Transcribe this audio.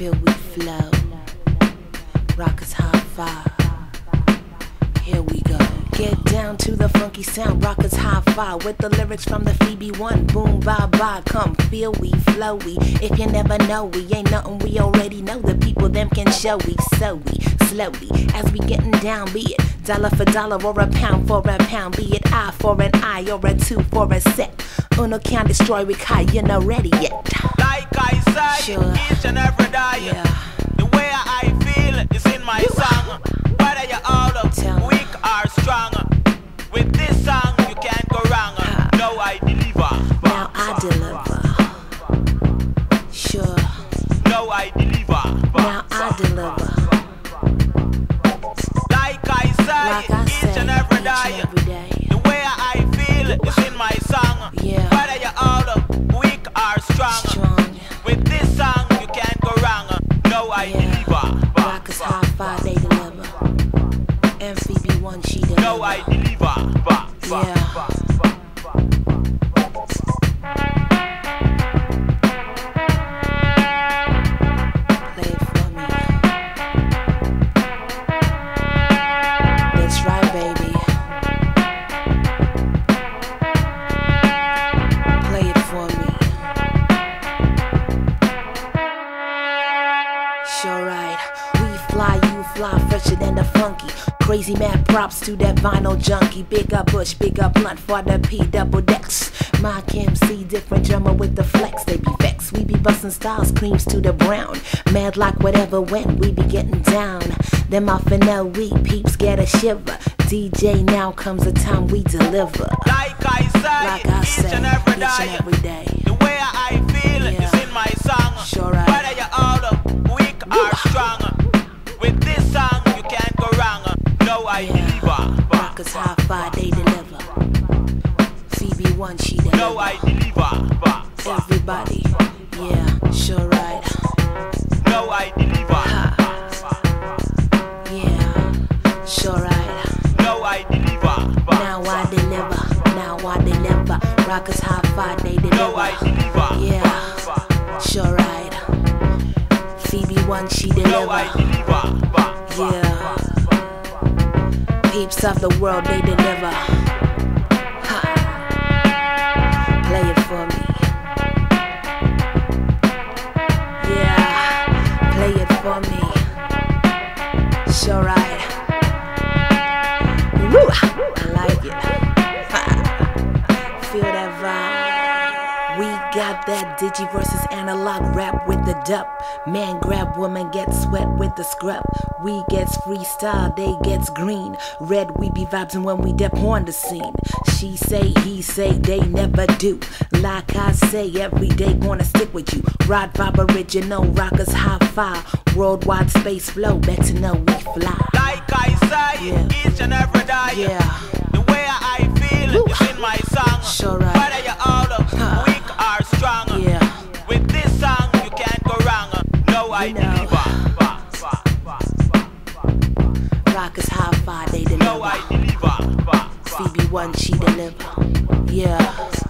feel we flow. Rockers Hi Fi. Here we go. Get down to the funky sound, rockers Hi Fi with the lyrics from the Phoebe one. Boom, bye bye, come feel we flowy. If you never know, we ain't nothing we already know. The people them can show we so we slowly as we getting down. Be it dollar for dollar or a pound for a pound. Be it eye for an eye or a two for a set. Uno can't destroy we kai, you're not ready yet. Like I Sure. each and every day. Yeah. The way I feel is in my song. Whether you're 'em. weak or strong. With this song, One, she deliver. No, I deliver. Yeah. Play fly, fresher than the funky. Crazy mad props to that vinyl junkie. Big up Bush, big up blunt for the P double decks. My MC, different drummer with the flex. They be vexed. We be busting styles, creams to the brown. Mad like whatever went, we be getting down. Them off in we peeps get a shiver. DJ, now comes the time we deliver. Like I say, Like I each say, and every each day. and every day. The way I feel Yeah. is in my song. Deliver. No, I deliver. Everybody, yeah, sure right. No, I deliver. Ha. Yeah, sure right. No, I deliver. Now I deliver, now I deliver. Rockers Hi Fi, they deliver. No, I deliver. Yeah, sure right. Phoebe one, she No, I deliver. deliver. Yeah. Peeps of the world, they deliver. Sure right. Woo, I like it. Feel that vibe. We got that digi versus analog rap with the dub. Man grab woman gets sweat with the scrub. We gets freestyle, they gets green. Red we be vibing when we dip on the scene. She say, he say, they never do. Like I say, every day gonna stick with you. Rod vibe original, rockers Hi Fi. Worldwide space flow, better know we fly. Like I say, yeah. each and every day. Yeah. The way I feel Woo. is in my song. Sure right. Whether you're old, huh. weak or strong. Yeah. With this song, you can't go wrong. No, I no. deliver. Rockers Hi Fi, they deliver. No, I deliver. Phoebe one, she deliver. Yeah.